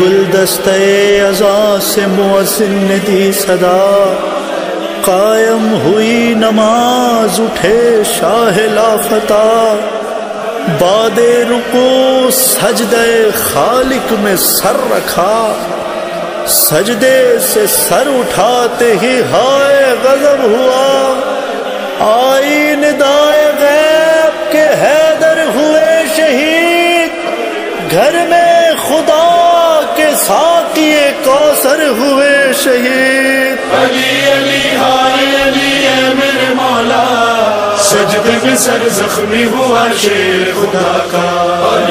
گلدست ازا سے مؤذن نے دی صدا۔ قائم ہوئی نماز اٹھے شاہ لافتہ۔ باد رکو سجدے خالق میں سر رکھا، سجدے سے سر اٹھاتے ہی ہائے غضب ہوا۔ آئی ندائے غیب کے حیدر ہوئے شہید۔ گھر میں خدا کے ساتھی کوثر ہوئے شہید۔ علی علی، ہائے، علی، اے میرے مولا۔ سجدے میں سر زخمی ہوا شیر خدا کا۔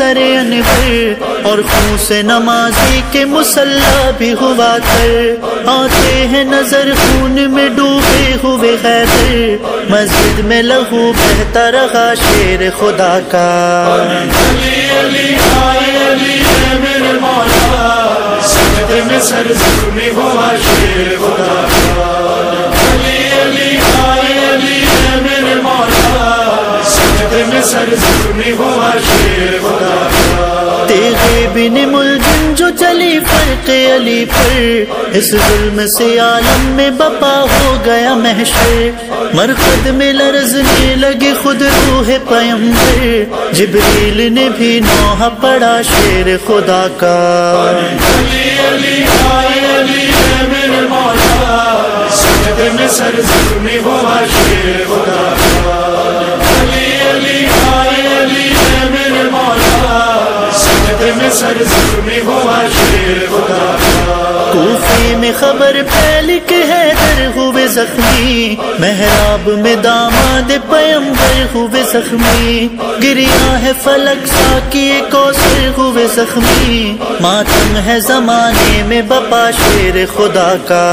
سر انور اور خون سے نمازی کے مسلح بھی ہوا کر آتے ہیں نظر خون میں ڈوبے ہوئے خیر مسجد میں لہو بہتا رہا شیر خدا کا۔ علی علی علی میرے مولا میں سر زخمی ہوا شیر خدا کا۔ علی علی علی میرے مولا میں سر زخمی ہوا شیر خدا چلی فرق علی پر۔ اس ظلم سے عالم میں بپا ہو گیا محشر۔ مرخد میں لرزنے لگی خود روح پیمبر۔ جبریل نے بھی نوحہ پڑا شیر خدا کا۔ علی علی علی میرے مولا میں سر زخمی ہوا شیر خدا کا۔ خبر پھیل کے حیدر ہوئے زخمی، محراب میں داماد پیمبر ہوئے زخمی، گریا ہے فلک سا کی کوثر ہوئے زخمی، ماتم ہے زمانے میں بپا شیر خدا کا۔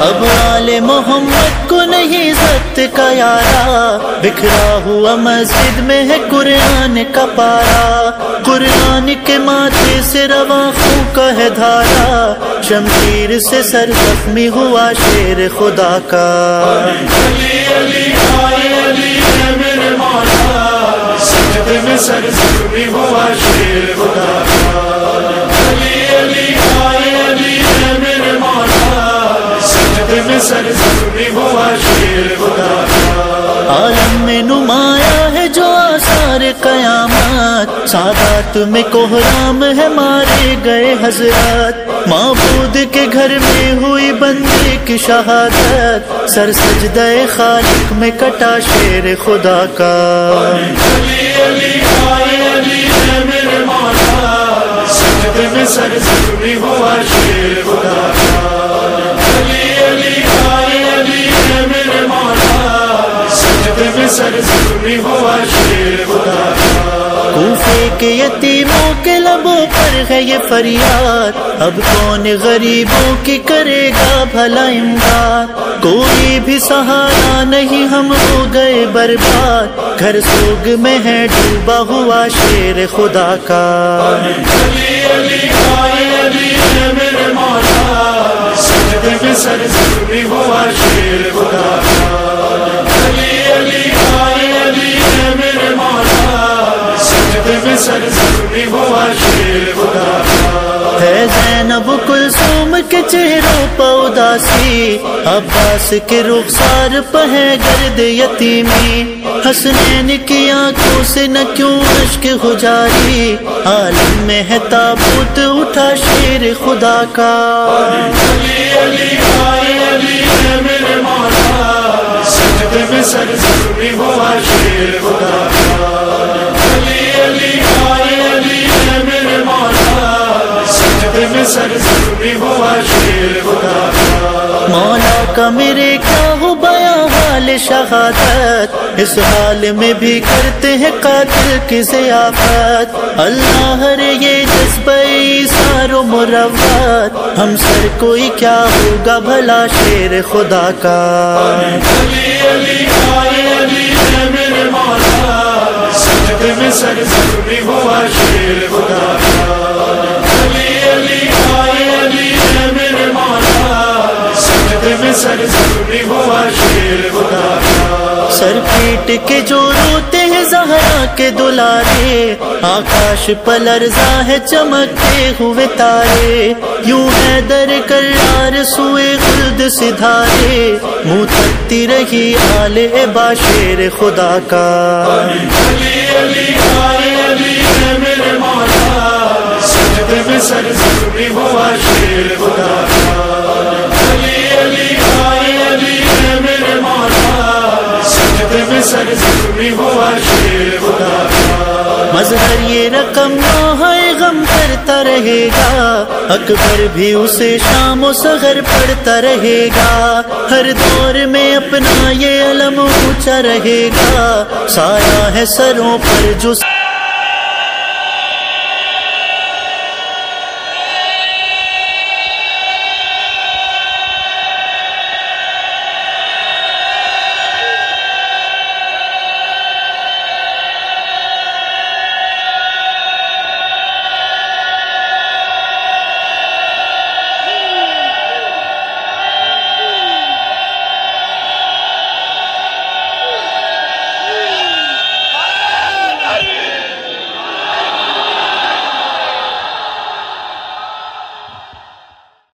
اب آل محمد کو نہیں ضبط کا یارا بکھرا ہوا مسجد میں ہے قرآن کا پارا قرآن کے ماتھے سے رواں خوں کا ہے دھارا۔ شمشیر سے سر زخمی ہوا شیر خدا کا۔ علی علی علی میرے مولا سجدے میں سر زخمی ہوا شیر خدا کا۔ عالم میں نمایاں ہے جو آثار قیامات سادات میں کوہرام ہے مارے گئے حضرات۔ معبود کے گھر میں ہوئی بندے کی شہادت۔ سر سجدہ خالق میں کٹا شیر خدا کا۔ کوفے کے یتیموں کے لبوں پر ہے یہ فریاد۔ اب کون غریبوں کی کرے گا بھلا امداد؟ کوئی بھی سہارا نہیں، ہم ہو گئے برباد۔ گھر سوگ میں ہے ڈوبا ہوا شیر خدا کا۔ علی علی علی میرے مولا سجدے میں سر ہوا شیر خدا کا۔ ہے زینب کلثوم کے چہروں پہ اداسی، عباس کے رخسار پہ ہے گرد یتیمی۔ حسنین کی آنکھوں سے نہ کیوں عشق ہو عالم میں ہے تابوت، اٹھا شیر خدا کا۔ مولا کا میرے کیا ہو بیاں حال شہادت؟ اس حال میں بھی کرتے ہیں قاتل کی ضیافت۔ اللہ رے یہ جذبہ سارو مروت۔ ہم سر کوئی کیا ہوگا بھلا شیر خدا کا۔ علی سر بھی ہوا شیر خدا کا۔ کے دلارے، آکاش پلرزا ہے چمکتے ہوئے تارے۔ یوں ہے در کرار سوئے خلد سدھارے۔ منہ تکتی رہی آل باشیر خدا کا علی علی آئے علی ہے میرے مولا سجدے میں سر زخمی ہوا شیر خدا کا۔ علی علی آئے علی میرے مولا سجدے میں سر زخمی ہوا شیر خدا۔ کا مظہر یہ رقم ہے غم کرتا رہے گا۔ اکبر بھی اسے شام و سغر پڑتا رہے گا۔ ہر دور میں اپنا یہ علم اونچا رہے گا۔ سایہ ہے سروں پر جو